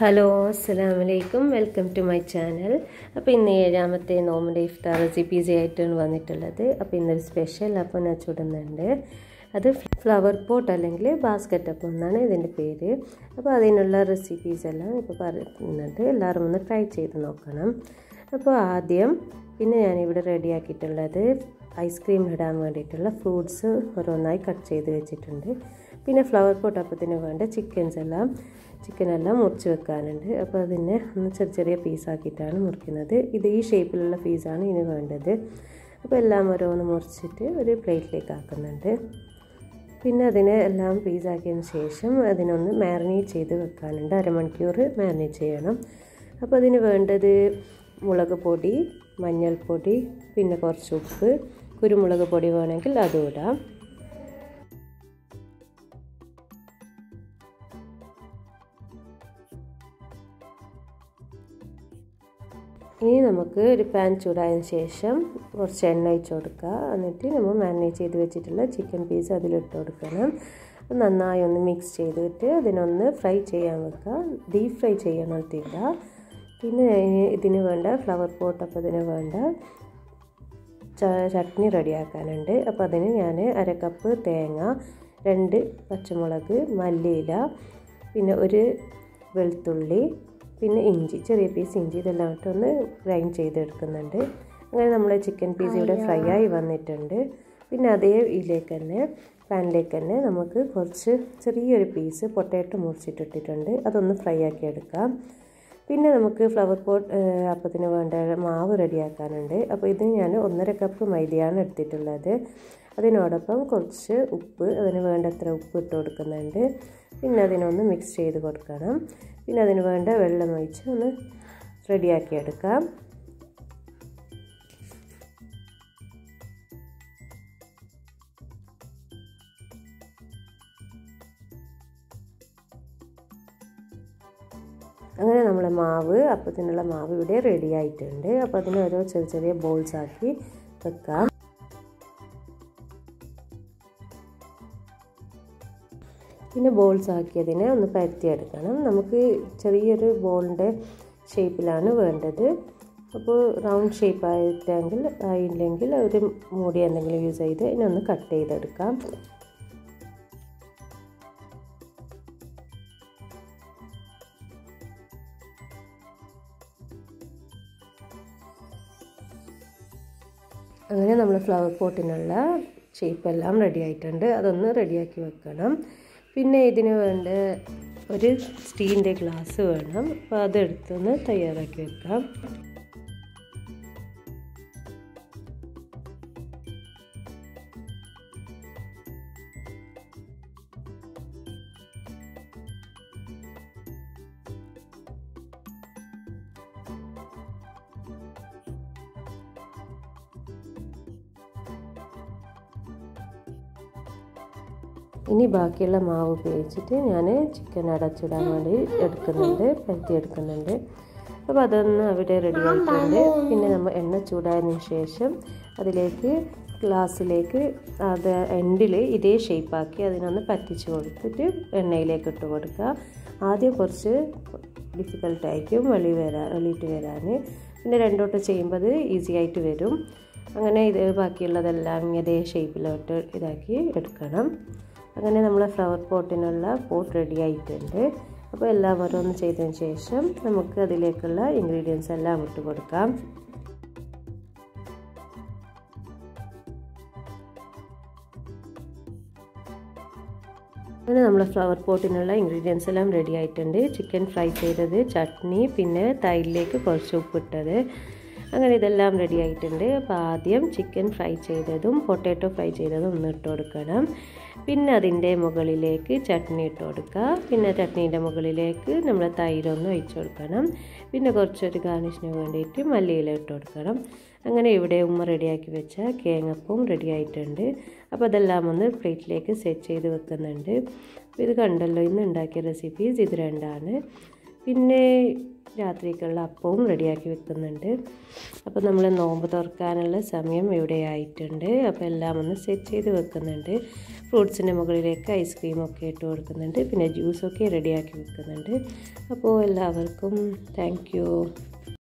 Hello അസ്സാം വലൈക്കും welcome to my channel. അപ്പോൾ ഇന്ന് ഏഴാമത്തെ നോമിന്റെ ഇഫ്താർ റെസിപ്പീസ് ആയിട്ടാണ് വന്നിട്ടുള്ളത്. അപ്പോൾ ഇന്നൊരു സ്പെഷ്യൽ അപ്പം ഞാൻ ചുടുന്നുണ്ട്. അത് ഫ്ലവർ പോട്ട് അല്ലെങ്കിൽ ബാസ്ക്കറ്റ് അപ്പം എന്നാണ് ഇതിന്റെ പേര്. അപ്പോൾ അതിനുള്ള റെസിപ്പീസ് എല്ലാം ഇപ്പോൾ പറയുന്നുണ്ട്. എല്ലാവരും ഒന്ന് ട്രൈ ചെയ്ത് നോക്കണം. അപ്പോൾ ആദ്യം പിന്നെ ഞാനിവിടെ റെഡിയാക്കിയിട്ടുള്ളത് ഐസ്ക്രീം ഇടാൻ വേണ്ടിയിട്ടുള്ള ഫ്രൂട്ട്സ് ഓരോന്നായി കട്ട് ചെയ്ത് വെച്ചിട്ടുണ്ട്. പിന്നെ ഫ്ലവർ പോട്ട് അപ്പത്തിന് വേണ്ട ചിക്കൻസ് എല്ലാം ചിക്കനെല്ലാം മുറിച്ച് വെക്കാനുണ്ട്. അപ്പോൾ അതിനെ ഒന്ന് ചെറിയ ചെറിയ പീസാക്കിയിട്ടാണ് മുറിക്കുന്നത്. ഇത് ഈ ഷേപ്പിലുള്ള പീസാണ് ഇനി വേണ്ടത്. അപ്പോൾ എല്ലാം ഓരോന്ന് മുറിച്ചിട്ട് ഒരു പ്ലേറ്റിലേക്ക് ആക്കുന്നുണ്ട്. പിന്നെ അതിനെ എല്ലാം പീസാക്കിയതിന് ശേഷം അതിനൊന്ന് മാരിനേറ്റ് ചെയ്ത് വെക്കാനുണ്ട്. അരമണിക്കൂർ മാരിനേറ്റ് ചെയ്യണം. അപ്പോൾ അതിന് വേണ്ടത് മുളക് പൊടി മഞ്ഞൾപ്പൊടി പിന്നെ കുറച്ച് ഉപ്പ് കുരുമുളക് പൊടി വേണമെങ്കിൽ അതും ഇടാം. ഇനി നമുക്ക് ഒരു പാൻ ചൂടായതിനു ശേഷം കുറച്ച് എണ്ണ ഒഴിച്ച് കൊടുക്കുക. എന്നിട്ട് നമ്മൾ മാരിനേറ്റ് ചെയ്ത് വെച്ചിട്ടുള്ള ചിക്കൻ പീസ് അതിലിട്ട് കൊടുക്കണം. നന്നായി ഒന്ന് മിക്സ് ചെയ്തിട്ട് അതിനൊന്ന് ഫ്രൈ ചെയ്യാൻ വെക്കുക. ഡീപ് ഫ്രൈ ചെയ്യണത്തില്ല പിന്നെ ഇതിന് വേണ്ട ഫ്ലവർ പോട്ട് അപ്പോൾ ഇതിന് വേണ്ട ചട്നി റെഡിയാക്കാനുണ്ട്. അപ്പോൾ അതിന് ഞാൻ അര കപ്പ് തേങ്ങ രണ്ട് പച്ചമുളക് മല്ലിയില പിന്നെ ഒരു വെളുത്തുള്ളി പിന്നെ ഇഞ്ചി ചെറിയ പീസ് ഇഞ്ചി ഇതെല്ലാം ഇട്ടൊന്ന് ഗ്രൈൻഡ് ചെയ്തെടുക്കുന്നുണ്ട്. അങ്ങനെ നമ്മൾ ചിക്കൻ പീസ് ഇവിടെ ഫ്രൈ ആയി വന്നിട്ടുണ്ട്. പിന്നെ അതേ ഇതിലേക്ക് തന്നെ പാനിലേക്ക് തന്നെ നമുക്ക് കുറച്ച് ചെറിയൊരു പീസ് പൊട്ടേറ്റോ മുറിച്ചിട്ടിട്ടിട്ടുണ്ട് അതൊന്ന് ഫ്രൈ ആക്കി എടുക്കാം. പിന്നെ നമുക്ക് ഫ്ലവർ പോട്ട് അപ്പത്തിന് വേണ്ട മാവ് റെഡിയാക്കാനുണ്ട്. അപ്പോൾ ഇത് ഞാൻ ഒന്നര കപ്പ് മൈദയാണ് എടുത്തിട്ടുള്ളത്. അതിനോടൊപ്പം കുറച്ച് ഉപ്പ് അതിന് വേണ്ടത്ര ഉപ്പ് ഇട്ട് കൊടുക്കുന്നുണ്ട്. പിന്നെ അതിനൊന്ന് മിക്സ് ചെയ്ത് കൊടുക്കണം. പിന്നെ അതിന് വേണ്ട വെള്ളം ഒഴിച്ച് ഒന്ന് റെഡിയാക്കി എടുക്കാം. അങ്ങനെ നമ്മളെ മാവ് അപ്പത്തിനുള്ള മാവ് ഇവിടെ റെഡി ആയിട്ടുണ്ട്. അപ്പോൾ അതിനെ ഓരോ ചെറിയ ചെറിയ ബോൾസ് ആക്കി വെക്കാം. പിന്നെ ബോൾസ് ആക്കിയതിനെ ഒന്ന് പരത്തിയെടുക്കണം. നമുക്ക് ചെറിയൊരു ബോളിന്റെ ഷേപ്പിലാണ് വേണ്ടത്. അപ്പോൾ റൗണ്ട് ഷേപ്പ് ആയിട്ടെങ്കിൽ ആയില്ലെങ്കിൽ ഒരു മൂടി എന്തെങ്കിലും യൂസ് ചെയ്ത് ഇതിനൊന്ന് കട്ട് ചെയ്തെടുക്കാം. അങ്ങനെ നമ്മൾ ഫ്ലവർ പോട്ടിനുള്ള ഷേപ്പ് എല്ലാം റെഡി ആയിട്ടുണ്ട്. അതൊന്ന് റെഡിയാക്കി വെക്കണം. പിന്നെ ഇതിന് വേണ്ട ഒരു സ്റ്റീലിന്റെ ഗ്ലാസ് വേണം. അപ്പോൾ അതെടുത്തൊന്ന് തയ്യാറാക്കി വെക്കാം. ഇനി ബാക്കിയുള്ള മാവ് ഉപയോഗിച്ചിട്ട് ഞാൻ ചിക്കൻ അടച്ചിടാൻ വേണ്ടി എടുക്കുന്നുണ്ട് പരത്തി എടുക്കുന്നുണ്ട്. അപ്പോൾ അതൊന്ന് അവിടെ റെഡി ആയിട്ടുണ്ട്. പിന്നെ നമ്മൾ എണ്ണ ചൂടായതിനു ശേഷം അതിലേക്ക് ഗ്ലാസ്സിലേക്ക് അത് എൻഡിൽ ഇതേ ഷേപ്പാക്കി അതിനൊന്ന് പറ്റിച്ച് കൊടുത്തിട്ട് എണ്ണയിലേക്ക് ഇട്ട് കൊടുക്കുക. ആദ്യം കുറച്ച് ഡിഫിക്കൽട്ടായിരിക്കും വെളി വരാൻ വെളിയിട്ട് വരാൻ പിന്നെ രണ്ടോട്ട് ചെയ്യുമ്പോൾ അത് ഈസി ആയിട്ട് വരും. അങ്ങനെ ഇത് ബാക്കിയുള്ളതെല്ലാം ഇതേ ഷേപ്പിലോട്ട് ഇതാക്കി എടുക്കണം. അങ്ങനെ നമ്മൾ ഫ്ലവർ പോട്ടിനുള്ള പോട്ട് റെഡി ആയിട്ടുണ്ട്. അപ്പോൾ എല്ലാം ഓരോന്ന് ചെയ്തതിന് ശേഷം നമുക്ക് അതിലേക്കുള്ള ഇൻഗ്രീഡിയൻസ് എല്ലാം ഇട്ട് കൊടുക്കാം. അങ്ങനെ നമ്മൾ ഫ്ലവർ പോട്ടിനുള്ള ഇൻഗ്രീഡിയൻസ് എല്ലാം റെഡി ആയിട്ടുണ്ട്. ചിക്കൻ ഫ്രൈ ചെയ്തത് ചട്നി പിന്നെ തൈരിലേക്ക് കുറച്ച് ഉപ്പിട്ടത്. അങ്ങനെ ഇതെല്ലാം റെഡി ആയിട്ടുണ്ട്. അപ്പോൾ ആദ്യം ചിക്കൻ ഫ്രൈ ചെയ്തതും പൊട്ടാറ്റോ ഫ്രൈ ചെയ്തതും ഒന്ന് ഇട്ട് കൊടുക്കണം. പിന്നെ അതിന്റെ മുകളിലേക്ക് ചട്നി ഇട്ട് കൊടുക്കുക. പിന്നെ ചട്നീന്റെ മുകളിലേക്ക് നമ്മൾ തൈരൊന്ന് ഒഴിച്ചു കൊടുക്കണം. പിന്നെ കുറച്ചൊരു ഗാർണിഷിന് വേണ്ടിയിട്ട് മല്ലിയില ഇട്ട് കൊടുക്കണം. അങ്ങനെ ഇവിടെ ഉമ്മ റെഡിയാക്കി വെച്ച കേങ്ങപ്പവും റെഡി ആയിട്ടുണ്ട്. അപ്പോൾ അതെല്ലാം ഒന്ന് പ്ലേറ്റിലേക്ക് സെറ്റ് ചെയ്ത് വെക്കുന്നുണ്ട്. ഇത് കണ്ടല്ലോ ഇന്ന് ഉണ്ടാക്കിയ റെസിപ്പീസ് ഇത് രണ്ടാണ്. പിന്നെ രാത്രിക്കുള്ള അപ്പവും റെഡിയാക്കി വെക്കുന്നുണ്ട്. അപ്പോൾ നമ്മൾ നോമ്പ് തുറക്കാനുള്ള സമയം ഇവിടെ ആയിട്ടുണ്ട്. അപ്പോൾ എല്ലാം ഒന്ന് സെറ്റ് ചെയ്ത് വെക്കുന്നുണ്ട്. ഫ്രൂട്ട്സിന്റെ മുകളിലേക്ക് ഐസ്ക്രീം ഒക്കെ ഇട്ട് കൊടുക്കുന്നുണ്ട്. പിന്നെ ജ്യൂസൊക്കെ റെഡിയാക്കി വെക്കുന്നുണ്ട്. അപ്പോൾ എല്ലാവർക്കും താങ്ക്